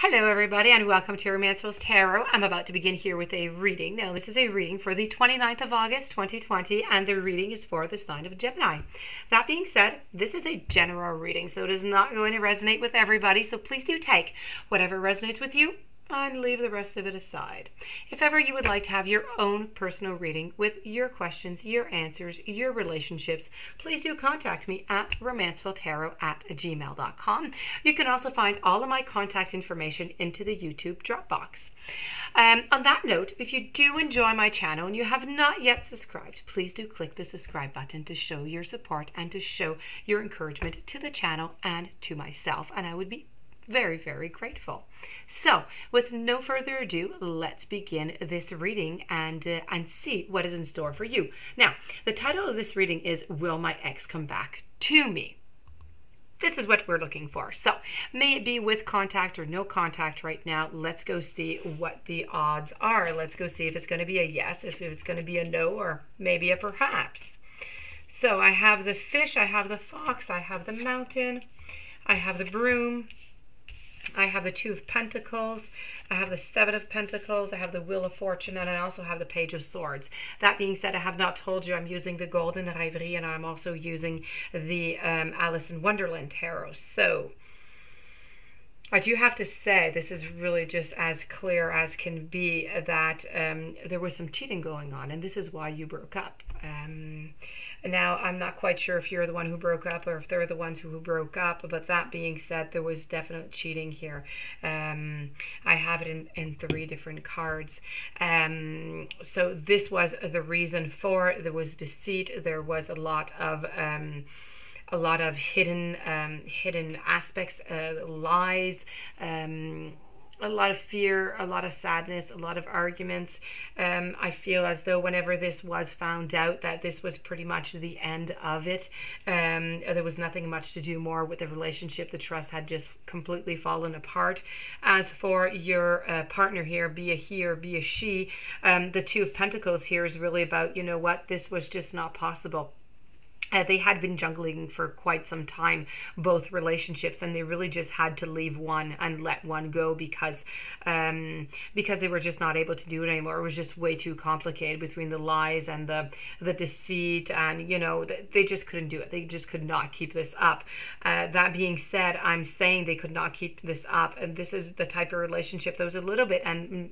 Hello, everybody, and welcome to Romancefull's Tarot. I'm about to begin here with a reading. Now, this is a reading for the 29th of August, 2020, and the reading is for the sign of Gemini. That being said, this is a general reading, so it is not going to resonate with everybody, so please do take whatever resonates with you and leave the rest of it aside. If ever you would like to have your own personal reading with your questions, your answers, your relationships, please do contact me at romancefulltarot at gmail.com. You can also find all of my contact information into the YouTube Dropbox. Um, on that note, if you do enjoy my channel and you have not yet subscribed, please do click the subscribe button to show your support and to show your encouragement to the channel and to myself. And I would be very, very grateful. So, with no further ado, let's begin this reading and uh, and see what is in store for you. Now, the title of this reading is Will My Ex Come Back to Me? This is what we're looking for. So, may it be with contact or no contact right now. Let's go see what the odds are. Let's go see if it's going to be a yes, if it's going to be a no, or maybe a perhaps. So, I have the fish, I have the fox, I have the mountain, I have the broom, I have the Two of Pentacles, I have the Seven of Pentacles, I have the Wheel of Fortune, and I also have the Page of Swords. That being said, I have not told you I'm using the Gilded Reverie and I'm also using the um, Alice in Wonderland Tarot. So, I do have to say, this is really just as clear as can be that um, there was some cheating going on, and this is why you broke up. Um, now, I'm not quite sure if you're the one who broke up or if they're the ones who broke up, but that being said, there was definite cheating here. Um, I have it in, in three different cards. Um, so, this was the reason for there was deceit, there was a lot of. Um, a lot of hidden um, hidden aspects, uh, lies. A lot of fear, a lot of sadness, a lot of arguments. Um, I feel as though whenever this was found out, that this was pretty much the end of it. Um, there was nothing much to do more with the relationship. The trust had just completely fallen apart. As for your uh, partner here, be a he or be a she, um, the Two of Pentacles here is really about, you know what, this was just not possible uh, they had been jungling for quite some time, both relationships, and they really just had to leave one and let one go because um, because they were just not able to do it anymore. It was just way too complicated between the lies and the the deceit, and you know they just couldn't do it. They just could not keep this up. Uh, that being said, I'm saying they could not keep this up, and this is the type of relationship that was a little bit and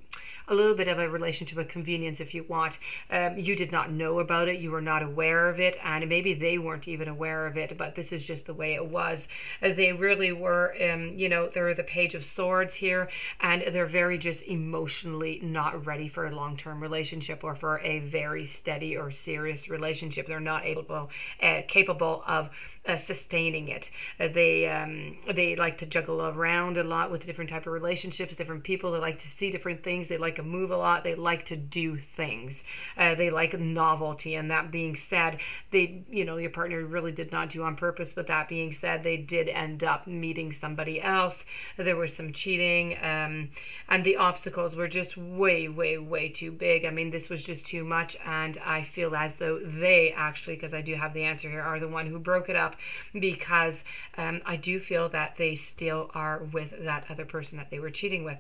a little bit of a relationship of convenience, if you want. Um, you did not know about it, you were not aware of it, and maybe they weren't even aware of it, but this is just the way it was. Uh, they really were, um, you know, they're the Page of Swords here, and they're very just emotionally not ready for a long term relationship or for a very steady or serious relationship. They're not able, uh, capable of uh, sustaining it. Uh, they um, they like to juggle around a lot with different type of relationships, different people. They like to see different things. They like to move a lot. They like to do things. Uh, they like novelty. And that being said, they you know your partner really did not do on purpose. But that being said, they did end up meeting somebody else. There was some cheating, um, and the obstacles were just way way way too big. I mean, this was just too much, and I feel as though they actually, because I do have the answer here, are the one who broke it up because um, I do feel that they still are with that other person that they were cheating with.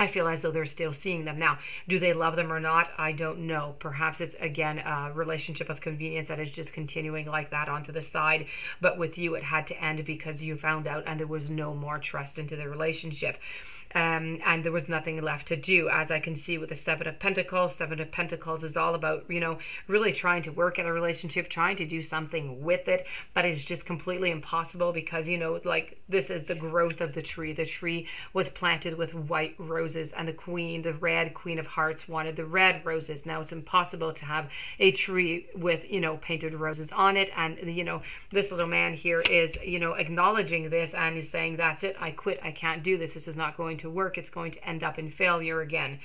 I feel as though they're still seeing them. Now, do they love them or not? I don't know. Perhaps it's again a relationship of convenience that is just continuing like that onto the side. But with you, it had to end because you found out and there was no more trust into the relationship um, and there was nothing left to do. As I can see with the Seven of Pentacles, Seven of Pentacles is all about, you know, really trying to work at a relationship, trying to do something with it, but it's just completely impossible because, you know, like this is the growth of the tree. The tree was planted with white roses, and the queen, the red queen of hearts, wanted the red roses. Now it's impossible to have a tree with, you know, painted roses on it. And, you know, this little man here is, you know, acknowledging this and is saying, that's it, I quit, I can't do this, this is not going to work, it's going to end up in failure again.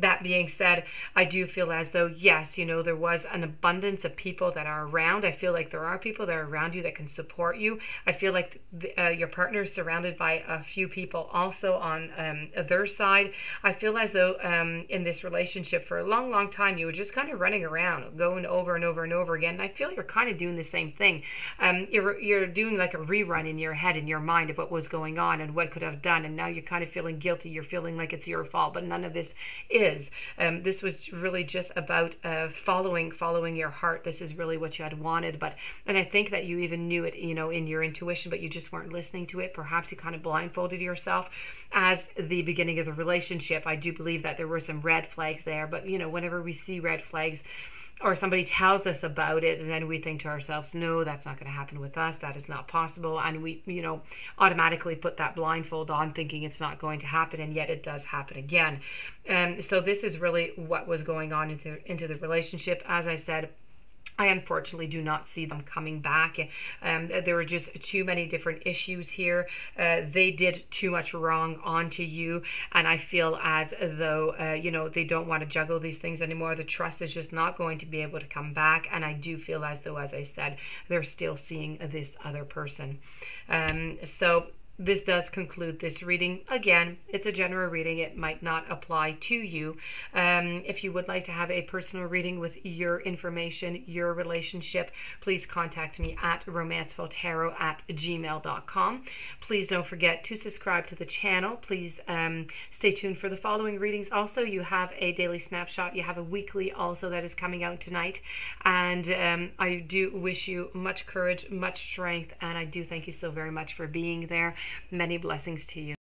That being said, I do feel as though, yes, you know, there was an abundance of people that are around. I feel like there are people that are around you that can support you. I feel like the, uh, your partner is surrounded by a few people also on um, their side. I feel as though um, in this relationship for a long, long time, you were just kind of running around, going over and over and over again. And I feel you're kind of doing the same thing. Um, you're, you're doing like a rerun in your head, in your mind of what was going on and what could have done. And now you're kind of feeling guilty. You're feeling like it's your fault, but none of this is. Um, this was really just about uh, following following your heart. This is really what you had wanted, but and I think that you even knew it, you know, in your intuition, but you just weren't listening to it. Perhaps you kind of blindfolded yourself as the beginning of the relationship. I do believe that there were some red flags there, but you know, whenever we see red flags or somebody tells us about it and then we think to ourselves no that's not going to happen with us. That is not possible. And we you know automatically put that blindfold on thinking it's not going to happen and yet it does happen again. And um, so this is really what was going on into into the relationship. As i said I unfortunately do not see them coming back. Um, there were just too many different issues here. Uh, they did too much wrong onto you, and I feel as though uh, you know they don't want to juggle these things anymore. The trust is just not going to be able to come back, and I do feel as though, as I said, they're still seeing this other person. Um, so this does conclude this reading. Again, it's a general reading. It might not apply to you. Um, if you would like to have a personal reading with your information, your relationship, please contact me at romancefulltarot at gmail.com. Please don't forget to subscribe to the channel. Please um, stay tuned for the following readings. Also, you have a daily snapshot. You have a weekly also that is coming out tonight. And um, I do wish you much courage, much strength, and I do thank you so very much for being there. Many blessings to you.